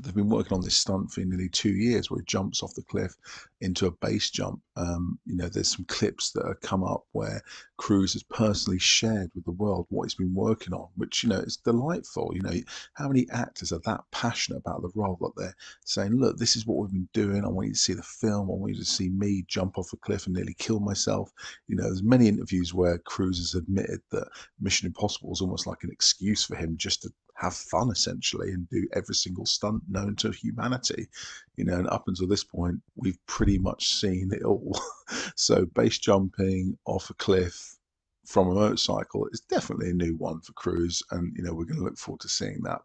They've been working on this stunt for nearly two years where he jumps off the cliff into a base jump. Um, you know, there's some clips that have come up where Cruise has personally shared with the world what he's been working on, which, you know, is delightful. You know, how many actors are that passionate about the role that they're saying, look, this is what we've been doing. I want you to see the film. I want you to see me jump off a cliff and nearly kill myself. You know, there's many interviews where Cruise has admitted that Mission Impossible is almost like an excuse for him just to have fun essentially and do every single stunt known to humanity you know and up until this point we've pretty much seen it all. So base jumping off a cliff from a motorcycle is definitely a new one for Cruise and you know we're going to look forward to seeing that